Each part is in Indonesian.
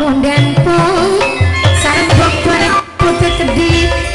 Pondempo sareng dokter putih kedip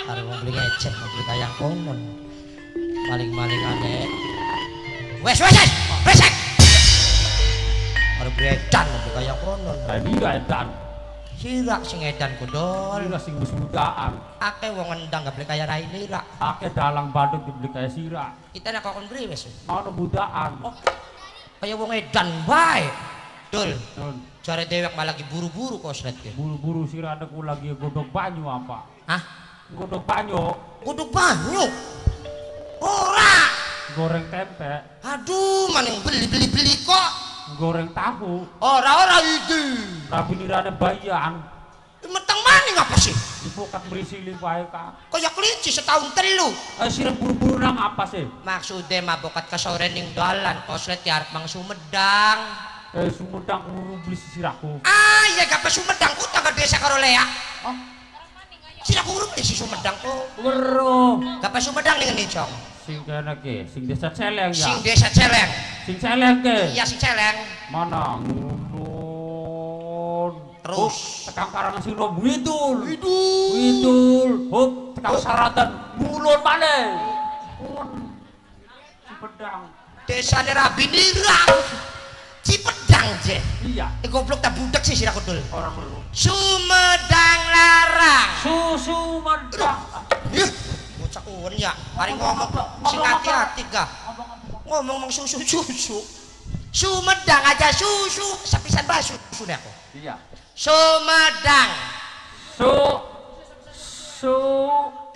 Hari mau beli ngecek, mau beli kayak konon. Maling-maling aneh. Wes, wes, wes, wesek. Hari beli edan, mau beli kayak konon. Tadi edan, Sirak sing edan kudol. sira sing wis mudaan. Ake wong endang gak beli kayak rai lira. Ake dalang badut dibeli kaya sira. Kita nak kokon beli wes. Ono mudaan. Oh, kayak wong edan bae. Dul, cari dewek malah lagi buru-buru koslet ya. Buru-buru sira ada ku lagi godok banyu apa? Hah? Godok banyu, Kuduk banyu. Ora. goreng tempe, Aduh, maning beli-beli-beli kok. goreng tahu. Ora-ora itu. Tapi nirane bayan, Meteng maning apa sih? dibukat berisili bae ka. Kayak kelinci setahun telu. Eh buru-buru nang apa sih? Maksudnya mabokat ke sore ning dalan koslet ya mang Sumedang. Eh sumedang kuru beli siraku. Ah, ya gak Sumedang ku tangga desa karo Lea. Oh, Cilak urup di sisu medang po. Weruh. Gak pasu ning ngene, ini cong. Sing kene ke, sing desa celeng ya. Sing desa celeng. Sing celeng ke. Iya sing celeng. Mana? Terus tekan karang sing rob widul. Widul. Widul. Hop, tekan saratan. Mulur maneh. Pedang. Desa Nerabi Nirang. Nirang. Cipedang je. Iya, Eh goblok tak budak sih sira kudul. orang perlu. Sumedang Larang. Susu medang. Ih, bocah uwen ya. Mari ngomong sing hati-hati gak. Ngomong ngomong susu susu. Sumedang aja susu, sepisan bahas susu nih aku. Iya. Sumedang. Su su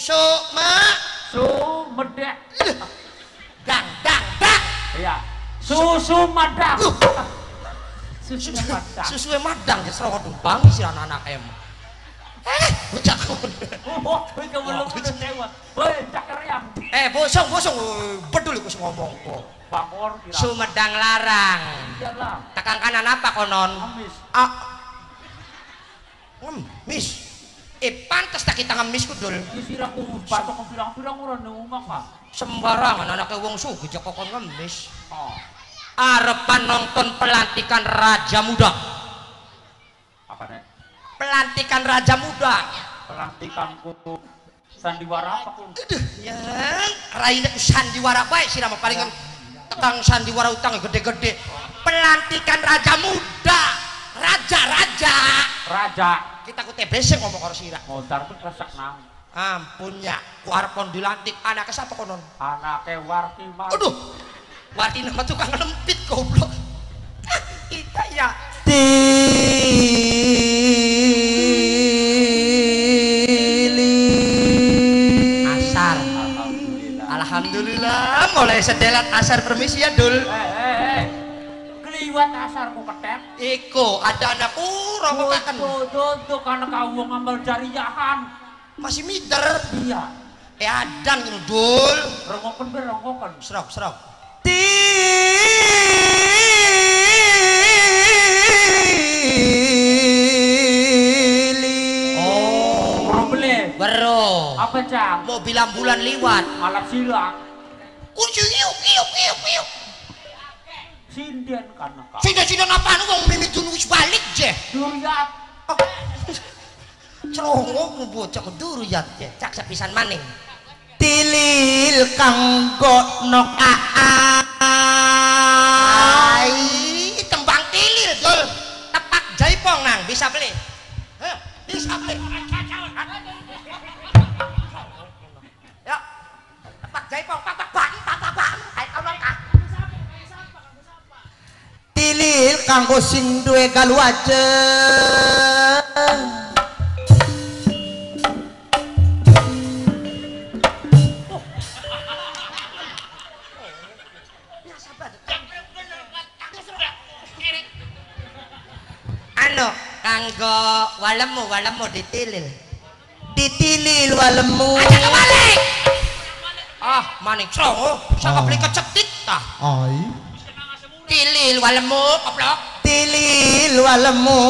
Suma. su medek. Susu madang. Susu madang. Susuwe madang ya serong tumpang si anak-anak em. Eh, bocah kon. Oh, kowe kewelung udah sewa. Woi, cakar yang Eh, bosong, bosong. Iku sing ngomong kok. bangor. Sumedang larang. Tekan kanan apa konon? Amis. Ah. Ngemis. Eh, pantes tak kita ngemis ku dul. Iki siraku batok pirang-pirang ora omah ka. Sembarangan anaknya wong jek kokon ngemis. Oh. Arepan nonton pelantikan Raja Muda. Apa nek? Pelantikan Raja Muda. Pelantikanku sandiwara apa? Aduh, ya, raine sandiwara bae sih nama paling tekang sandiwara utang gede-gede. Pelantikan Raja Muda. Raja-raja. Raja. Kita ku TBC ngomong karo sira. Modar pun resak nang. Ampun ya, ku arep dilantik anak sapa konon? Anake Warti. Aduh. Warti nama tukang lempit goblok. Kita ya asar. Alhamdulillah. Alhamdulillah mulai sedelat asar permisi ya dul. Eh, eh, eh. Keliwat asarku ketek. Iko ada anakku rokokaken Tuh, tuh, tuh, karena kau ngambil jariyahan. masih mider. Iya. Eh adan ini dul. Rongokon be rongokon. Serok serok. Pecah. mau bilang bulan liwat. Malah silang. Kucing iuk iuk iuk iuk sinden karena kau. Sinden sinden apa wong mau mimi dulu balik je duriat cerongok nu buat cak duriat je cak sepisan maning. Tilil kanggo nok aai -a. pong nang. Bisa beli. Ayo bisa beli. Ya pak jaipong pak pak pak pak pak pak ayo kawan kak. Tilil kanggo sing duwe galu aja. Kanggo walemu, walemu ditilil. ditilil walemu Aja kebalik. Ah, maning songo, saka beli kecetit tah. ai Tilil walemu, koplok. tilil walemu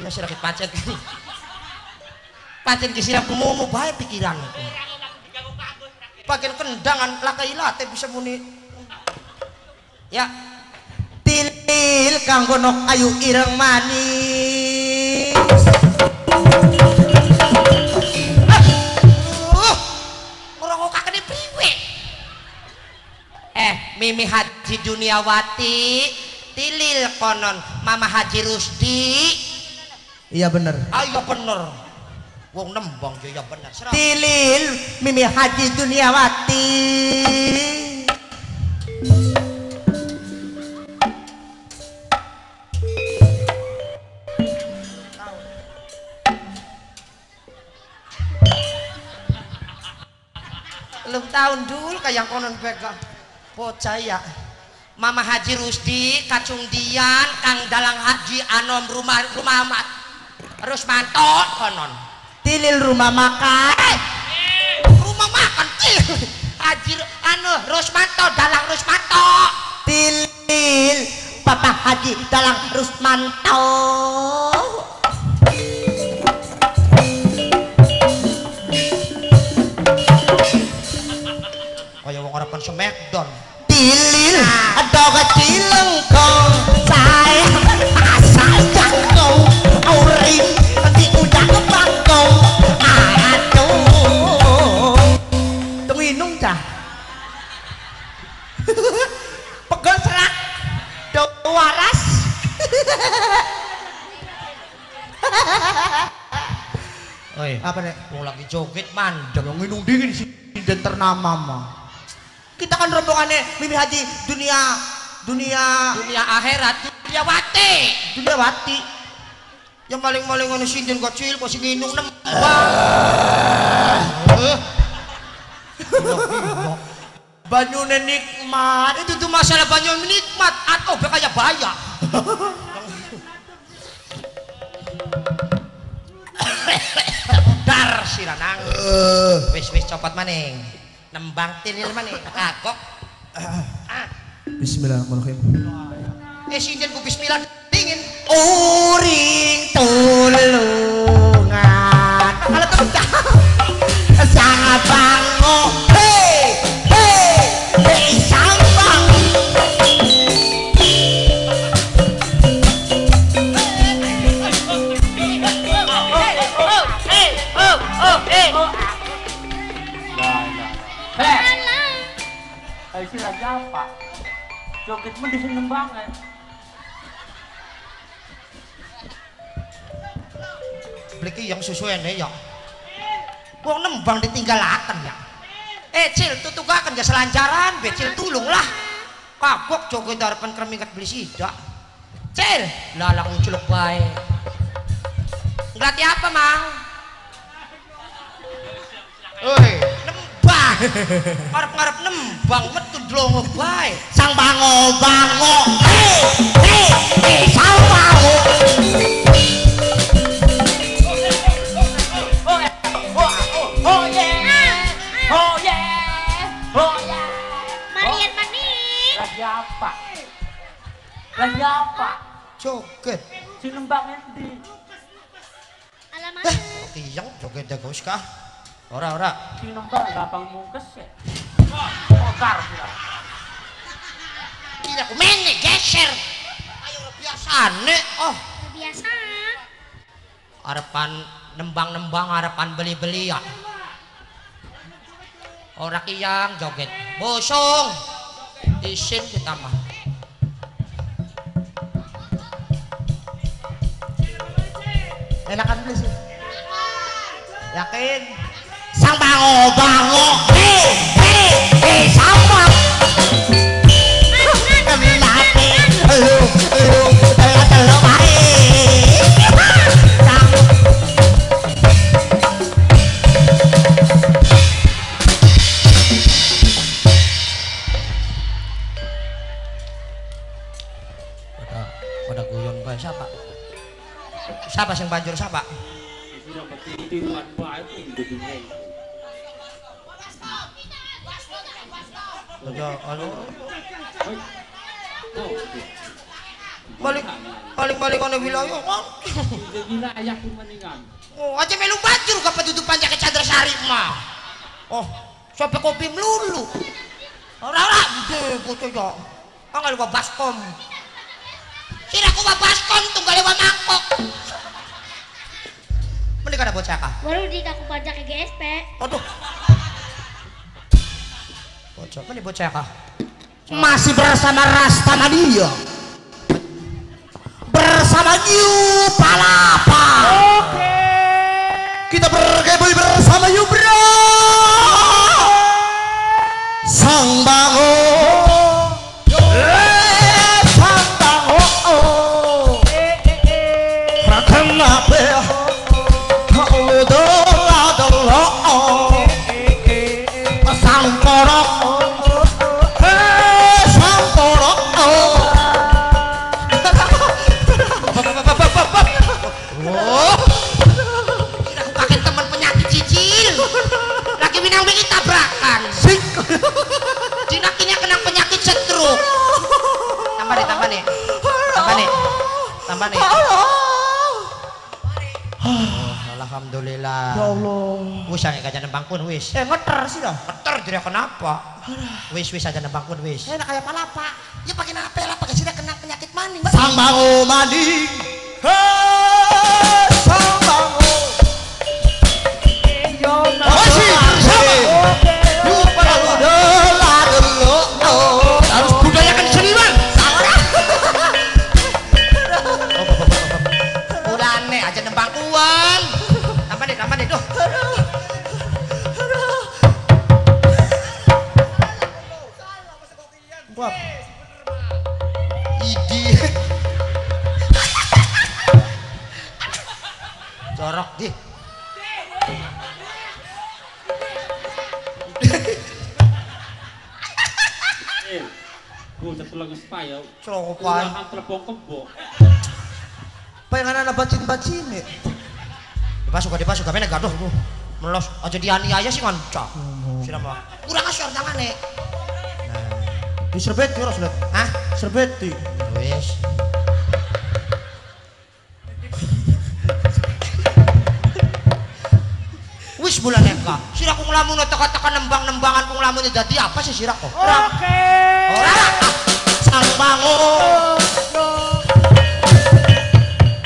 Iya sira ki pancen ki. Pancen ki sira kumumu bae pikiran. Bagian kendangan lakai late bisa muni. Ya, tilil kanggo nok ayu ireng manis uh? Eh, Mimi Haji Duniawati, tilil konon Mama Haji Rusdi. iya bener Ayo bener. Wong nembang ya ya bener. Serah. tilil mimi haji duniawati Belum tahun dulu kayak konon pegang bocah ya. Mama Haji Rusdi, Kacung Dian, Kang Dalang Haji Anom rumah rumah amat. Rusmanto konon. Tilil rumah makan Eh, rumah makan til. Haji anu Rusmanto Dalang Rusmanto. tilil papa haji dalang rusmanto Kaya wong ora kon semekdon. tilil ada kecilengkong mandeg. yang minum dingin sih dan ternama mah kita kan rombongannya Mimi Haji dunia dunia Dunia akhirat Duliawati. Duliawati. Yang maling-maling ngono sinden kecil kok sing nginung nembang. Eh. Banyune nikmat. Itu tuh masalah banyak nikmat atau bekaya bayar. Dar si Ranang. Wis wis copot maning. Nembang tinil maning. Kagok. Ah, Bismillahirrahmanirrahim. eh sinden ku bismillah dingin. Uring tulungan. Kalau tentang sangat ay sila japa. Joget mo di sing nembangan. Bliki yang susuene ya. Wong nembang ditinggalaken ya. Eh Cil, tutugaken ya selancaran, be Cil tulunglah. Kagok joget harapan kremikat beli sidak. Cil, lalang culuk bae. Ngelatih apa, Mang? Oi, nembang. Ngarep-ngarep nembang metu dlongo bae. Sang bango nembang-nembang harapan beli-beli ya. Ora kiyang joget. Bosong. Isin kita mah. Enakan beli sih. Yakin? Sang bango bango. Hei, hei, hei, Siapa sing banjur dunia. Aja anu balik balik balik ana wilayah. Wilayah kumaningan. Oh, aja melu banjur ka pedudupan jaket Chandra Sari mah. Oh, sampai kopi melulu. Ora ora gede bocah ya. Anggal wa baskom. Kira ku baskom tunggal mangkok. Mending kada bocah kah? Baru di aku pajak ke GSP. Aduh. Bocah, mending bocah kah? masih bersama Rasta Mania bersama New Palapa kita berkebul bersama Yubra Sang Bango Tambah nih. Oh, Alhamdulillah. Ya Allah Wis aja kaca nembang pun wis. Eh ngeter sih dah Keter dia kenapa? Wis wis aja nembang pun wis. Enak kayak palapa Ya pakai apa lah pakai sini kena penyakit maning. Sang Bango mandi Hei, copan Ulangan telepon kebo. Pengen ana bacin-bacin ya. dipasuka dipasuka mana gaduh melos. Aja dianiaya sih ngancak sudah mah kurang asyar tangannya Di serbet ya Rasul. Hah? Serbet di. wis. Wis bulan eka sira ku ngelamun teka-teka nembang-nembangan ku ngelamun jadi apa sih sira kok Oke. ora Sang bangun.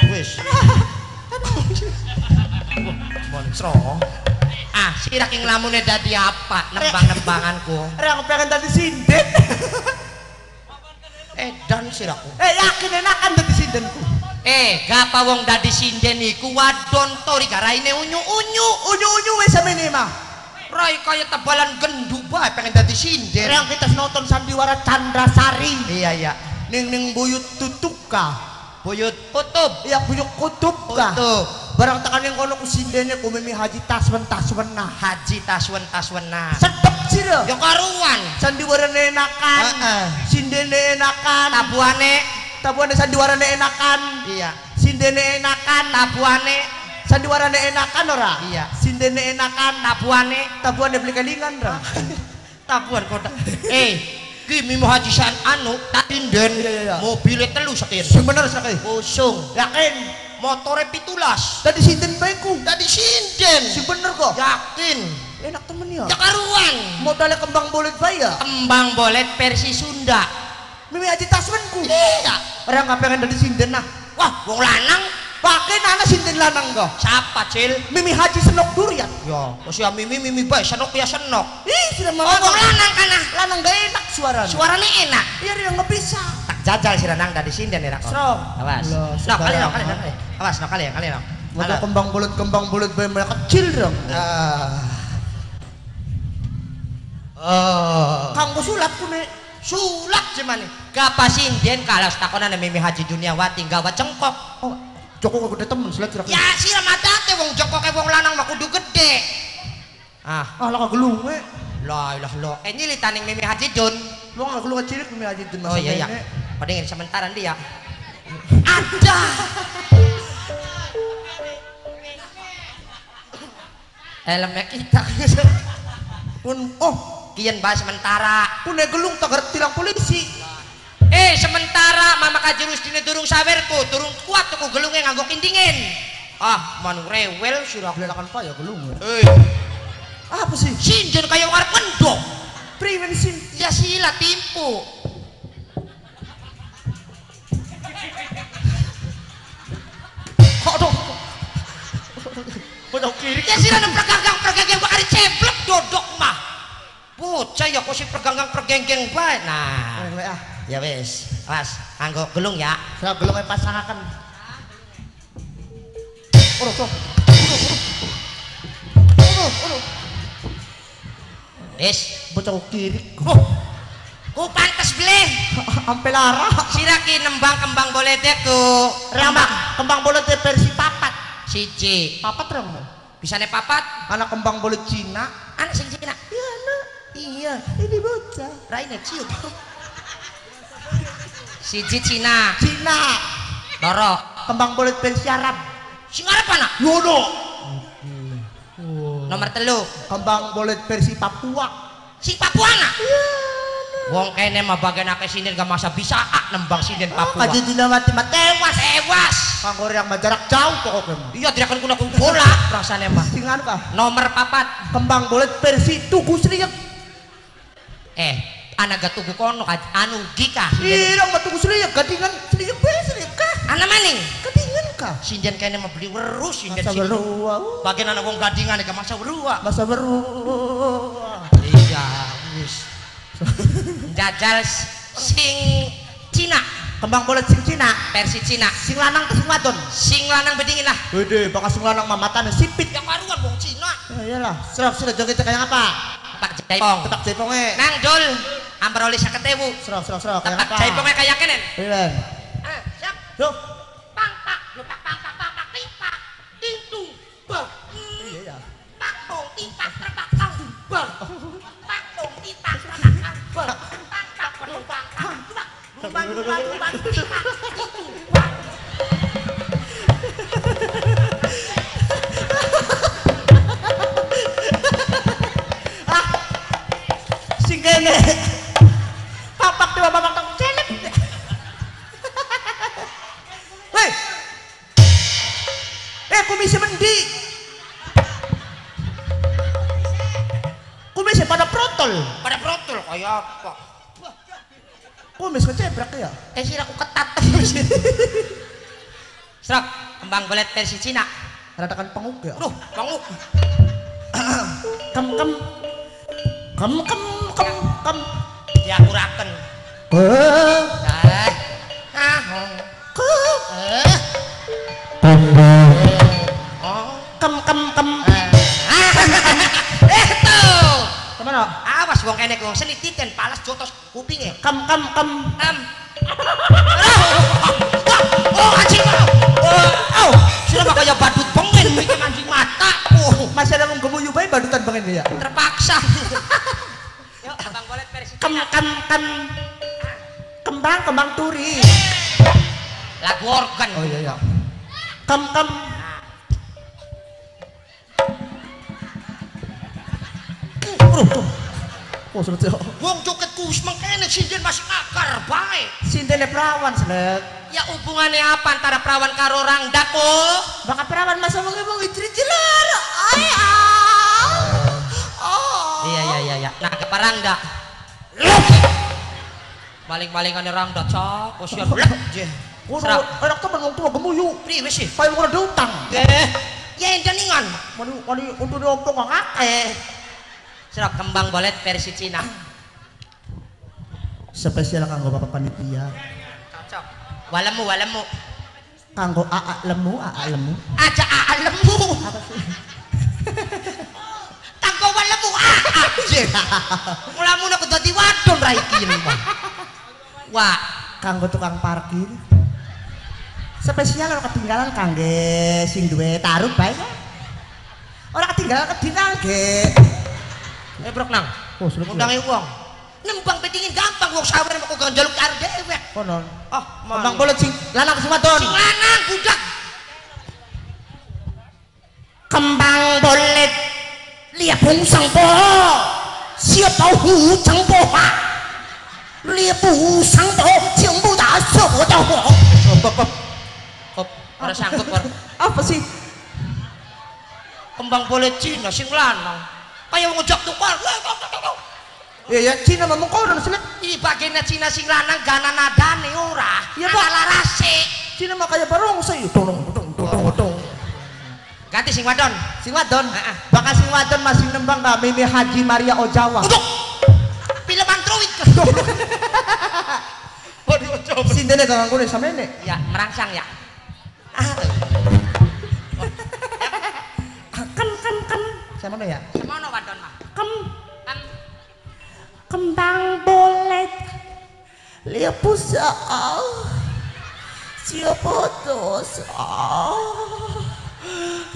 wis monstro ah sira ki ngelamunnya jadi apa nembang-nembanganku Ada aku pengen tadi sinden. edan siraku Eh yakin enakan tadi sindenku. Eh, gapa wong dadi sinden iku wadon tori garaine unyu-unyu. Unyu-unyu wes sama ini mah. Rai kaya tebalan gendu bae pengen dadi sinden. Yang kita nonton sandiwara Chandra Sari. Iya, iya. Ning ning buyut tutuka. Buyut kutub. Iya buyut kutub ka. Kutub. Barang tekan yang kono kusindene ku mimi haji taswen taswen nah. Haji taswen taswena. Sedep sih dah. Yo karuan. Sandiwara enakan. Heeh. Sindene enakan. Tabuane. Tabuane sandiwara enakan. Iya. Sindene enakan. Tabuane. Sandiwara enakan ora? Iya. Sindene enakan. Tabuane. Tabuane beli kalingan ra. Tabuan kota. Eh, ki mimo haji san anu tak sinden. Iya, iya, iya. Mobilnya telu sekian. Sing bener sakit. Kosong. Yakin. Motore pitulas. Tadi sinden baikku. Dadi sinden. Sing bener kok. Yakin. Enak temen ya. Ya karuan. Modalnya kembang bolet bayar. Kembang bolet versi Sunda. Mimi haji taswenku. Iya. Orang nggak pengen dari sinden nah. Wah, wong lanang Pakai nana sinden lanang kok. siapa, Cil? Mimi haji senok durian. Ya, terus ya mimi mimi bae senok ya senok. Ih, sudah Oh, mau wong lanang kana. lanang gak enak suaranya. Suaranya enak. Iya dia nggak bisa. Tak jajal si Renang dari sinden ya, kok. Serong. Awas. Nok, kali nok, kali nok. Awas, nok kali ya, kali nok. Halo. kembang bolet kembang bolet bayi mereka kecil dong. Ah. Oh. Kanggo sulap ku nek. Sulak cuman nih. Gapa sinden kalau setakonan mimi haji duniawati gawa cengkok. Oh, Joko kok gede temen sulat kira. Ya sira madate wong Joko ke wong lanang mah kudu gede. Ah, Ah lah we. lah ilah lo. Eh nyilitaning mimi haji dun. Lu nggak gelung kecil Mimi haji itu Oh iya iya. Padahal sementara dia. Ada. Helmnya kita. Pun oh, Kian bahas sementara. pun gelung tak tilang polisi. Eh sementara mama kajurus dini durung sawerku, durung kuat tuku gelungnya nganggo kindingin. Ah, manu rewel surah. Belelakan apa ya gelung. Eh, Apa sih? sinjen kayak warung mendok. Prevensin. Ya sila timpu. Aduh. Bodoh kiri. Ya sila nang perganggang-perganggang bakal ceblok dodok mah. Bocah ya kok si perganggang-pergenggeng bae. Nah, Oh, ah. ya wis. Awas, anggo gelung ya. Saya gelung pasangakan. Oro, oro. Oro, oro. Wis. Bocah kiri. Oh, ku pantes bleh. Ampe lara. Siraki nembang kembang bolete ku Rambak kembang bolet versi papat. siji. Papat rang. Bisa nih papat, Anak kembang bolet Cina. anak sing Cina. Iya, nak. Iya, ini bocah. Raine ciut. Siji Cina, Cina. loro. Kembang bolet versi Arab. Sing arep ana? Yono. Nomor telu, Kembang bolet versi Papua. sing Papua ana. Wong kene mah bagian akeh sinin gak masa bisa ah nembang sinin Papua. Kaji dinamati mah tewas. Tewas. Kanggo yang jarak jauh pokoknya. Iya tidak akan kuna bola rasanya mah. Singan kah? Nomor papat, Kembang bolet versi Tugu Seriak. eh anak gatugu kono anu gika. Iya, Tugu Seriak. Gadingan Seriak bae Seriak kah? Anak maning. Gadingan kah? Sinden kene mah beli weru sinden Masa berua. Bagian anak wong gadingan gak masa weru. Masa berua. Iya, wis. Jajal sing Cina, Kembang bolet sing Cina. versi Cina. Sing lanang ke sing wadon. Sing lanang bedingin lah. Wede, bakal sing lanang mamatane sipit. Yang karuan wong Cina. Ya iyalah, serap sudah joget kayak apa? Pak Jaipong. Tepak jaiponge. Nang Dol, Ambar oleh sakit ewu. Serok serok serok. Tepat cai pemain kayak kenen. bila eh siap. Yo. Pang pak, yo pak pang pak pang pak ting pak ting tu bang. Iya ya. Pak tong ting pak terbak tang bang. Pak tong ting pak terbak bang. Pang pak penumpang tang bang. Lubang lubang lubang ting pak golet versi Cina. penguk ya Aduh, banguk. kem kem kem kem kem kem Diakuraken. eh Eh. Cina. kem kem kembang kembang turi Lagu organ. oh iya iya kem kem Oh, sudah tuh. Wong joget kus mengkene sinden masih akar baik. Sintene perawan selek. Ya hubungannya apa antara perawan karo orang dako? Baka perawan masa mau ngomong istri jelar. Ah. Oh. Iya iya iya iya. Nah, ke parangda. Baling-balingan orang dak cok, kosian blek je. Kudu Serap. anak tuh bengong tua gemuyu. Priwe sih? Mau ada utang. Eh, ya endaningan. Mani mani untuk diompong ngak. Eh. Serap kembang bolet versi Cina. Spesial kanggo bapak panitia. Cocok. Walemu walemu. Kanggo aa lemu aa lemu. Aja alemu. Apa sih? Tangko walemu ah. Je. Mulamu nak dadi wadon ra iki mah. Wah, Kanggo tukang parkir. Spesial orang ketinggalan kangge sing duwe taruh bae. Orang ketinggalan kedinang ge. eh brok nang. Oh, sudah. Undangi wong. Nembang bedingin gampang wong sawer kok gak njaluk karo dewek. Konon. Oh, Kembang bolet sing lanang sing wadon. Sing lanang budak. Kembang bolet lihat sang po. Siapa hu sang po ha? Lihat sang po, jeng bu da so da ho. Hop, ora sanggup ora. Apa sih? Kembang boleh Cina sing lanang. Kayak ngejak tukar. Ya ya Cina ngomong konon selek. Ih, bagiannya Cina sing lanang gana nadane ora. Iya, Pak. Larase. Cina mah kayak barongsai. Tong tong tong tong. Ganti sing wadon. Sing wadon. Heeh. Bakal sing wadon masih nembang ka Mimi Haji Maria Ojawa. Untuk film android. Waduh, coba. Sindene kang ngene samene. Ya, merangsang ya. Ah, Kan kan kan. Sama ya? semono wadon mah. Kem Kan kembang bolet lihat siapa dosa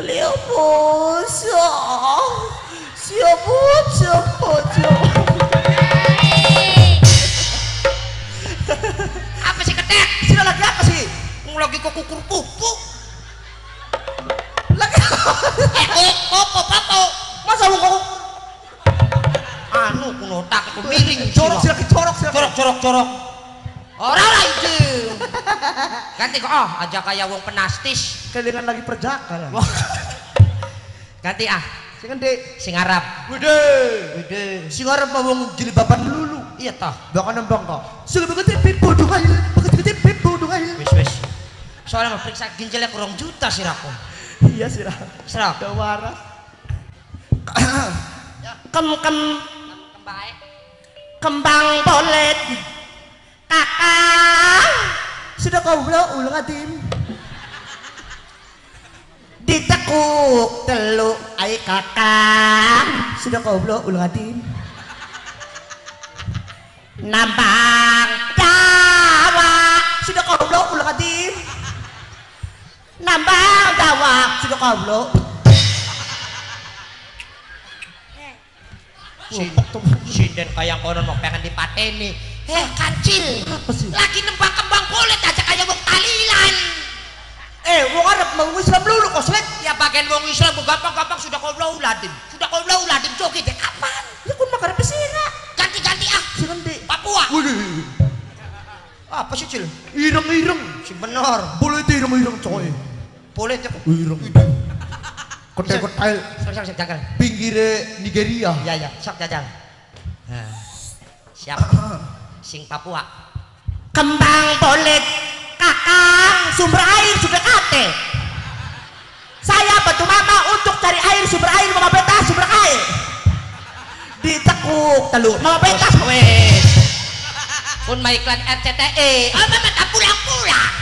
lihat pusa siapa cepat apa sih ketek? sini lagi apa sih Lagi kok kukur pupu. lagi Eh, popo papo. masa lu kok Anu kuno tak miring. jorok sih lagi jorok sih Corok corok corok. Ora ora itu. Ganti kok oh aja kayak wong penastis. kelingan lagi perjaka ya. Ganti ah sing gede sing Arab. Wede, Gede. sing arep mau wong jilbaban lulu. Iya toh. Bakal nembang kok. Sing begitu pipo dungai, begitu pipo dungai. Wis wis. Soalnya periksa ginjalnya kurang juta sih aku. Iya sih lah. Serap. Udah waras. Kem kem Baik. kembang bolet. Kakak. Sudah kau belum ulang adim. Ditekuk teluk ai kakak. Sudah kau belum ulang adim. Nambang Jawa. Sudah kau belum ulang adim. Nambang Jawa. Sudah kau. Sin- sinden kayak konon mau pengen dipateni Eh, kancil. Apa sih? Lagi nembang kembang bolet aja kayak wong talilan. Eh, wong Arab mau Islam dulu kok, Slet. Ya bagian wong Islam gampang-gampang sudah kau uladin. Sudah kau uladin joget ya kapan? Ya kun makar pesira. Ganti-ganti ah. Si nanti. Papua. Wih, Apa sih, Cil? ireng-ireng. Si bener. Boleh itu ireng-ireng coy. Boleh tuh. Ireng. Kotel-kotel Sok, sok, jangan. pinggire Nigeria. Ya, ya, sok jajal. Nah, siap. Sing Papua. Kembang bolet kakang sumber air sudah kate. Saya bantu mama untuk cari air sumber air mama beta sumber air. Ditekuk telur mama beta Wes. Pun mau iklan RCTI. Oh, mama tak pulang-pulang.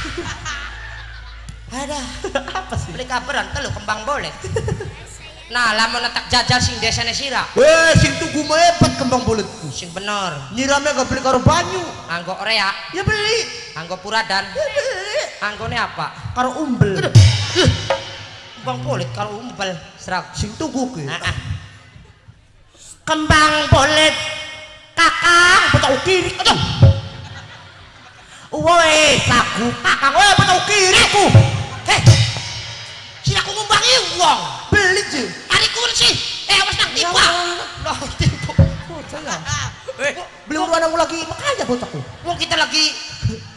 Ada. apa sih? Beli kabaran telu kembang boleh. Nah, lamun tak jajal sing desane sira. Eh, sing tuku hebat kembang boletku. Sing bener. Nyiramnya gak beli karo banyu. Anggo orea, Ya beli. anggo puradan. Ya beli. Anggone apa? Karo umbel. Kembang bolet kalau umpel serak. Sing tuku ke. Ah, ah. Kembang bolet kakang betul kiri. Aduh. Woi, saku kakang. Woi, betul kiri ku. Heh. Sira ku ngumbangi wong. Beli je. Ari kursi. Eh, awas nang Ya tiba. Allah. Loh, tiba. Bocah ya. Eh, Beli uruan lagi makanya bocahku. wong kita lagi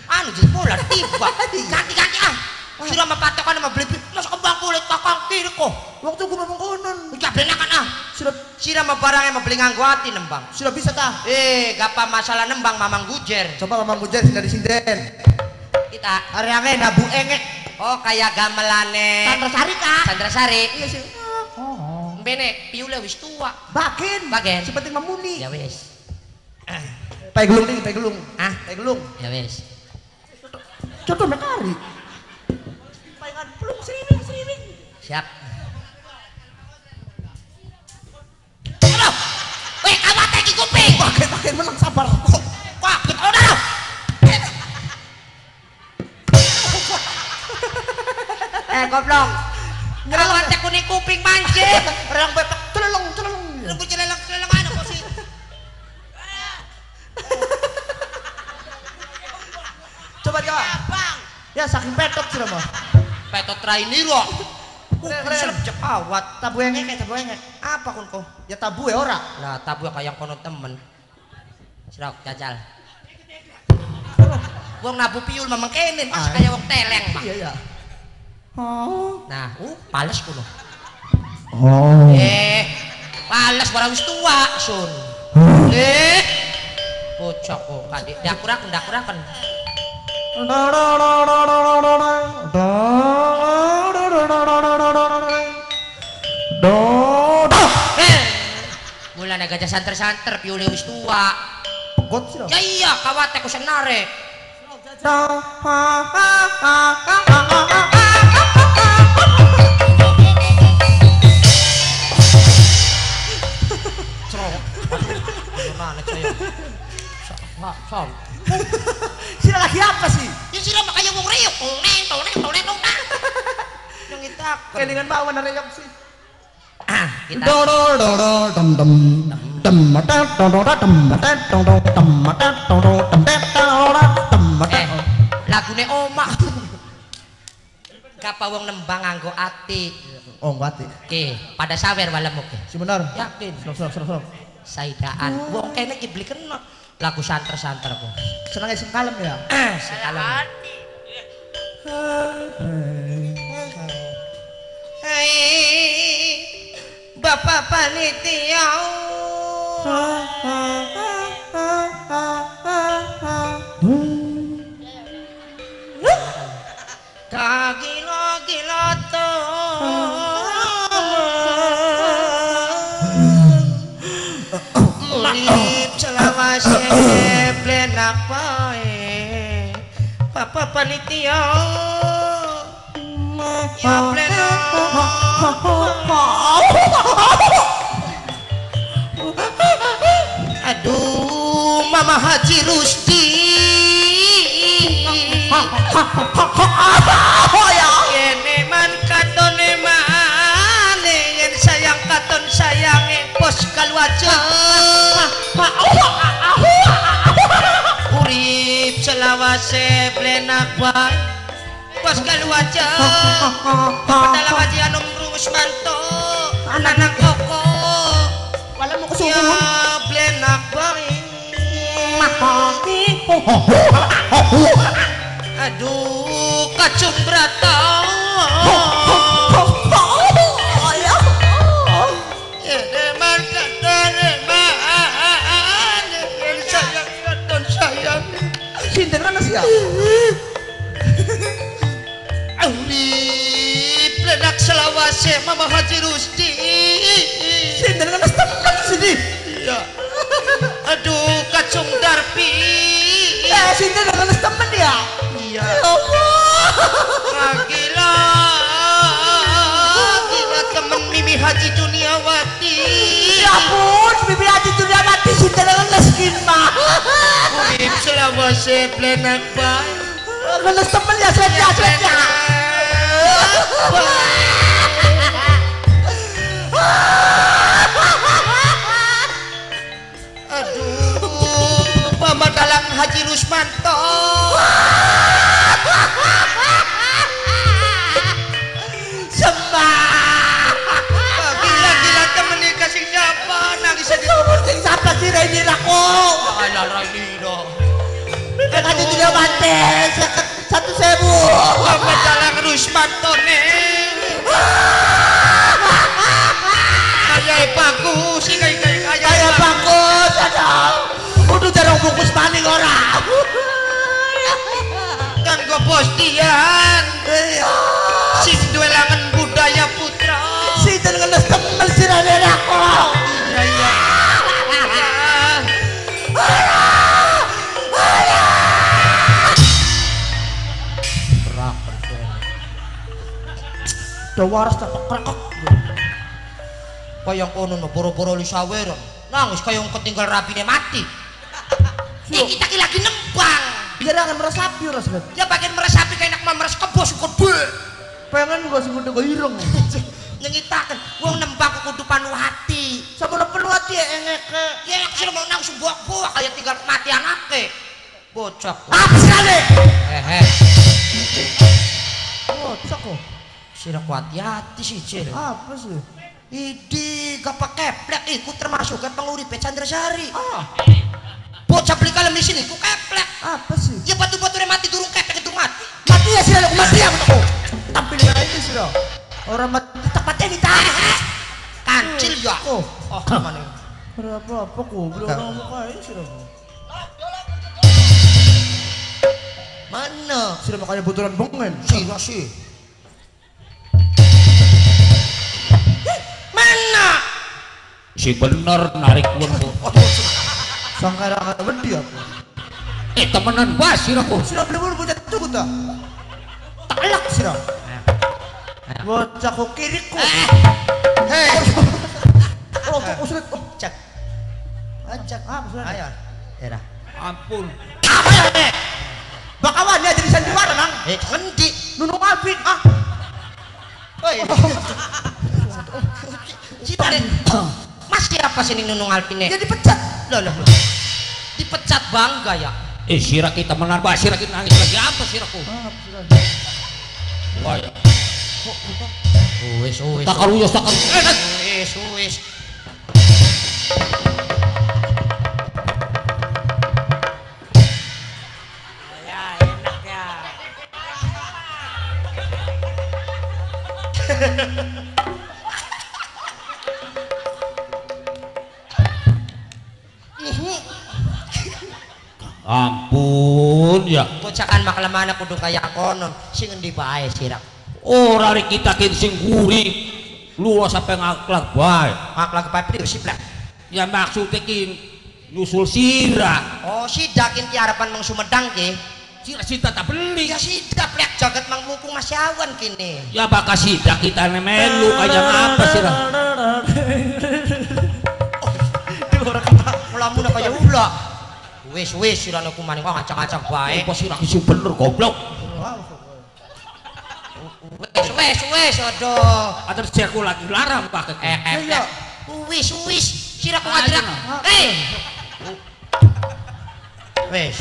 anu jadi bola tiba. Ganti-ganti ah. Sira mah patokan sama beli mas kembang bolet kakang kiri kok. Waktu gue memang konon. Udah benakan ah. Sudah Sira mah barangnya mah beli nganggo hati nembang. sudah bisa tah. Eh, gapa masalah nembang mamang gujer. Coba mamang sini dari sinden. Kita Hari angin nabu engek. Oh kayak gamelane Sandra Sari kak. Sandra Sari. Iya sih. Oh. Bene, piule wis tua. Bakin. Si penting mamuni. Ya wis. Pai gelung nih, pai gelung. Ah, Pai gelung. ya wis. Contoh nekari. Pai ngan pelung seriwing seriwing. Siap. Aduh. Weh, kawat iki kuping. Bakin bakin menang sabar. Wah, Eh, goblok. Kawat kuning kuping mancing. Orang bebek celelong celelong. Lu celelang-celelang ano ko si. Coba coba. Ya saking petot sudah mah. Petot traini lo. Keren, keren. Serap cek awat. Tabu engek kayak tabu engek. Apa kun ko? Ya tabu ya ora. Lah tabu kayak kono temen. Serok jajal. Wong nabu piul memang kene, mas Ah. kayak wong teleng. Iya ya. Oh. Nah, uh, pales kuno. Oh. Eh, pales barang wis tua, sun. Eh, bocah kok kadik. Dakuraken, dakuraken. Eh, mulane gajah santer-santer piule wis tua. God sih. Ya iya, kawate ko senare. Cerok. Sa- sa- Sila lagi apa sih? Ya sila makanya wong reyok. Neng, toneng, toneng, toneng. Yang kita Kelingan bawa nareyok sih. Ah, kita eh lagune oma. Kapa wong nembang nganggo ati. Oh, ngati. Oke, pada sawer walemuk. Si benar. Yakin. Serok serok serok serok. Saidaan. Wong kene iki beli kena. Lagu santer-santer kok. Senangnya sing kalem ya. Eh, sekalem. Hei, Bapak Panitia. Kagilo-gilo to. Plenak pae. Papa panitia. Ya. Aduh, Mama Haji Rusti. Kene man katone mane yen sayang katon sayange pos kaluaja. Selawase blenak bae bos galu aja. Dalam aja anom rusmanto. Anak koko. Wala mo ya kusuhon. blenak bae aduh kacung berata Kan siya? Auli plenak selawase Mama Haji Rusti Sinten kan temen sini. Iya Aduh kacung darpi Eh, sinten kan temen ya. Iya Ya Allah. Selawase plenak bae Kan temen ya, sweat ya, sweat ya. Aduh Dalang Haji Rusmanto Sembah. Ah, Gila-gila temen nih kasih siapa Nangis aja Sing siapa sih Reni Rako? Alah ini dong Kan dunia mati. Satu sewu. Mama Dalang Rusmanto nih Ayah bagus ikai Kayak ayah bagus, aduh. Udah jarang bungkus maning orang. Kan gue postian Iya. Sing duelangan budaya putra Sinten kan temen si Reni Rako. Ya iya Udah waras tak krekek. Kayang kono no boro-boro li saweran Nangis kayang ketinggal rapine mati Eh kita ki lagi nembang Biar akan meresapi ras kan. Ya bagian meresapi kayak enak meres kebo syukur be Pengen gua sing udah ireng. Nyengitakan Wong nembang kudu panu hati udah penuh hati ya engeke. Ya sih mau nangis buak-buak kayak tinggal mati anaknya Bocok Apa sih kali? Hehe Bocok kok. Sira ku hati-hati sih Cil Apa sih? Idi gapa keplek ikut termasuk ke penguripe Chandra Sari Ah, Bocah beli kalem di sini ku keplek apa sih? Ya batu-batu mati durung keplek itu mati Mati ya sih aku mati aku tuh. Tampil dengan sih loh. Orang mati tempatnya di tanah. Kancil ya Oh, Oh mana berapa apa? Belum Enggak. orang muka ini sih. Mana Sudah makanya buturan bongen. Sira sih Mana Si bener narik pun tuh. Sangkara kata wedi aku. Eh temenan basir aku. Sudah belum bocah tunggu tak? Talak sih loh. Bocah kok kiriku. Hei Oh, kok sulit. Oh, Cek Ajak ah, sulit. Ayo Era Ampun. Apa ya, Nek? Bakawan ya jadi sandiwara, Nang. Eh ngendi Nunung Alvin, ah. Oi Gimana? Mas siapa sih ini nunung alpine? Jadi pecat. Loh, loh, loh. Dipecat bangga ya. Eh, sirak kita menar, Pak. Sirak kita nangis lagi. Apa sirakku? Apa sirak? Wah, ya. Kok, kok? Wes, wes. Tak karuyo, tak karuyo. Eh, eh, wes, wes. Ya. Bocakan maklamana kudu kaya konon sing endi bae sirak Ora rek kita kin sing gurih. Luas sampai ngaklak bae. Makla kepapi siplak Ya maksudnya kin nyusul sira. Oh sidakin ki harapan mang Sumedang ki Sira cinta tak beli. Ya sidak plek jagat mang mumpung masih awan kini Ya bakal sida kita nemelu kayak apa sira. Mulamu na kaya ula Wis wis sira aku maning kok ngacak-ngacak bae Apa sira ki sing bener goblok. Wis wis wis aduh Ada aku lagi larang pakai. Eh eh Iya. eh. Wis wis sira aku Ayo, ngadirak nah. Eh Wis.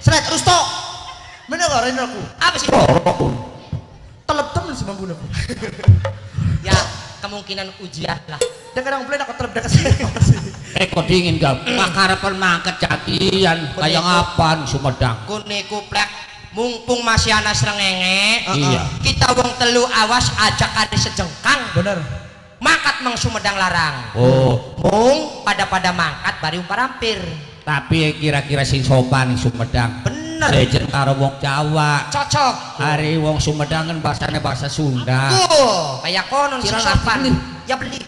Seret terus tok. Mana gak ini aku? Apa sih? Aku. Ya, kemungkinan ujian lah. Dan kadang boleh aku sini. Eh kok dingin gak? Makarepan mangkat jatian kayak ngapan Sumedang. Kune kuplek mumpung masih ana srengenge. Iya. Kita wong telu awas ajak kali sejengkang. Bener. Mangkat mang Sumedang larang. Oh, Mung pada-pada mangkat bari umparampir. tapi kira-kira sing sopan Sumedang. Bener. Sejen karo wong Jawa. Cocok. Hari wong Sumedang kan bahasanya bahasa Sunda. Tuh, kayak konon beli. Ya beli.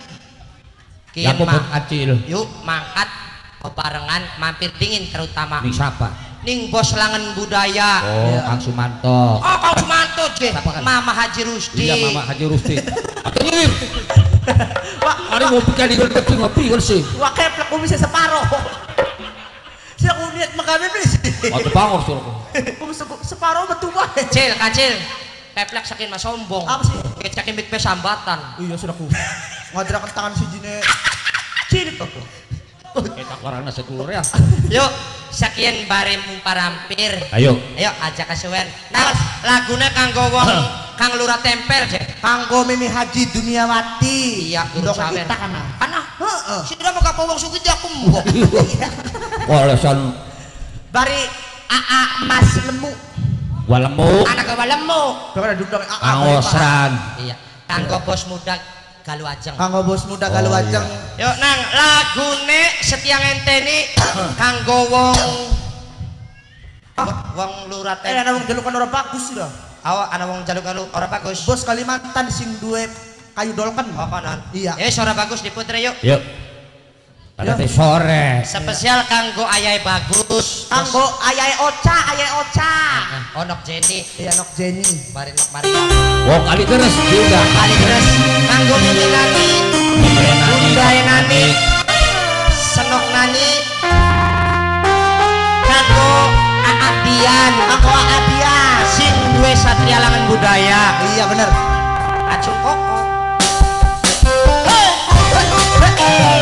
Ya Kian pupuk mang. acil. Yuk mangkat bebarengan mampir dingin terutama Ning siapa? ning bos langen budaya. Oh, Iya. Kang Sumanto. Oh, Kang Sumanto, Je. Siapa kan? Mama Haji Rusdi. Iya, Mama Haji Rusti. Akhir. Hari mau bikin di ngopi kan sih. Wah keplek bisa separoh. Sila aku niat makami please. Waktu bangor suruh aku. Aku bisa separoh betul bah. Kecil, kecil. Peplek saking mas sombong. Apa sih? Kecak imik pesambatan. Iya sudah aku. Ngajarakan tangan si Jine. Cilik aku. Kita korangna sedulur ya. Yuk, sekian bare mumparampir. Ayo. Ayo ajak kasuwen. Nah, laguna kanggo wong kang lurah temper, Je. Kanggo Mimi Haji Duniawati. Iya, guru kita kan. ah. Ana, Heeh. sudah mau kapal wong sugih aku mbok. Walasan Bari AA Mas Lemu. gua lemu. Anak kawalemu. Kau ada duduk AA. Angosran. Iya, kanggo bos muda galu ajeng. Kanggo bos muda galu Oh, ajeng. Yuk nang lagune setiang enteni kanggo wong wong lurah Eh ana wong jalukan orang bagus sudah. Awak ana wong jaluk galu ora bagus. Bos Kalimantan sing duwe kayu dolken. Oh, konon. Iya. Eh, suara bagus di putri yuk. Yuk. Pada teh sore. Spesial kanggo ayai bagus. Kanggo ayai Ocha, ayai. Nah, onok Jenny, Iya nok Jenny. bari nok Maria. Wong kali keres juga. Kali terus kanggo Mimi Nani, Bundai Nani, Senok Nani, kanggo Aak Dian, Kanggo Adian. sing duwe satria langan budaya. Iya bener. Acung koko. Kanggo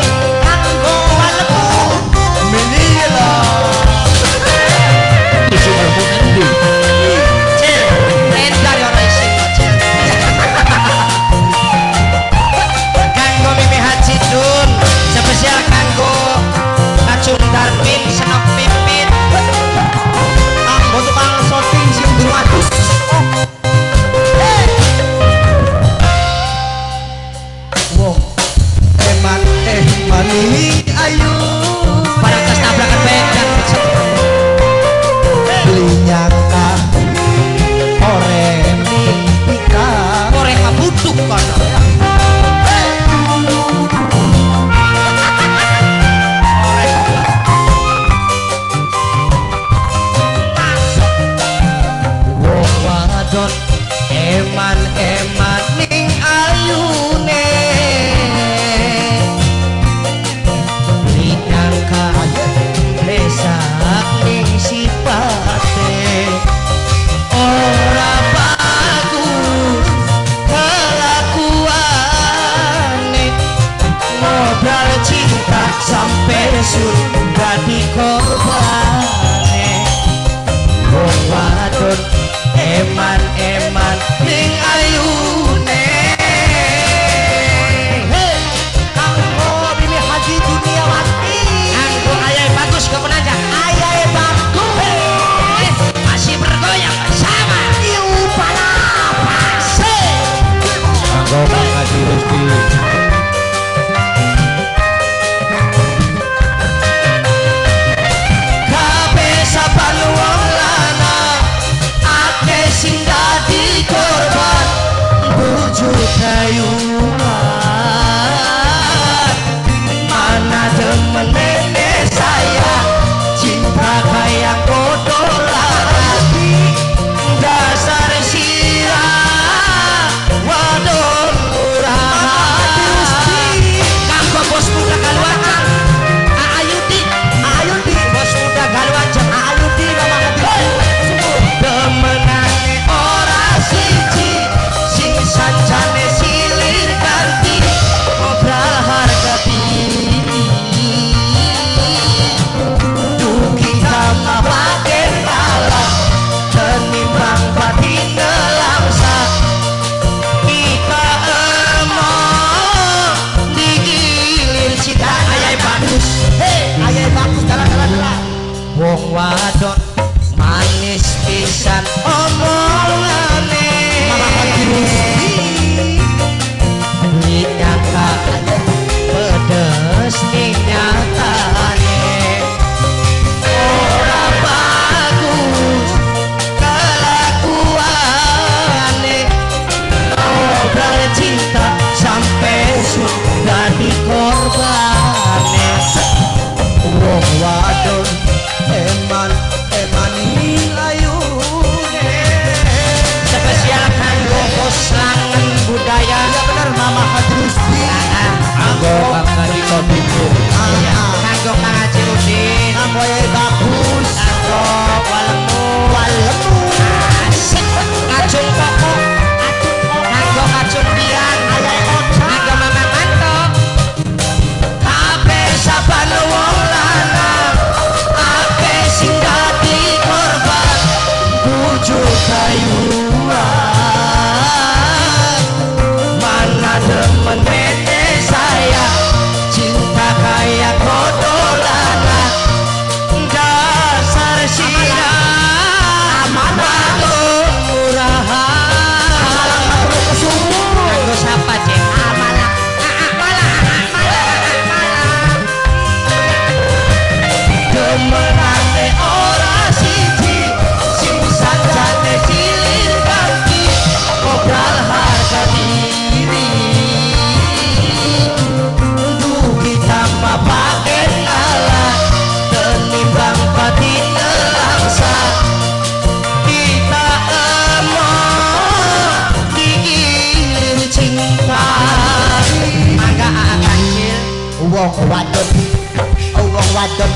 tình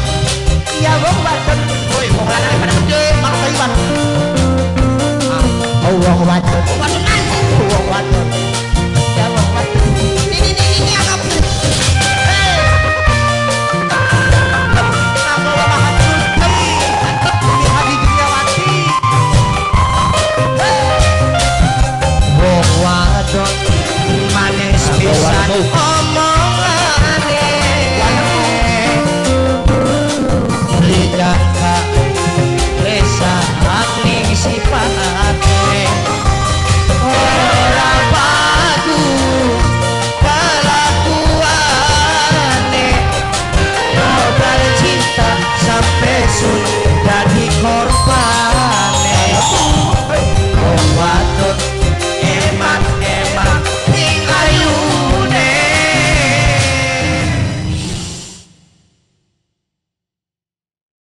gia vốn ba tình ôi một là này phải đăng kê bằng tay bằng ôi một là tình ôi một là tình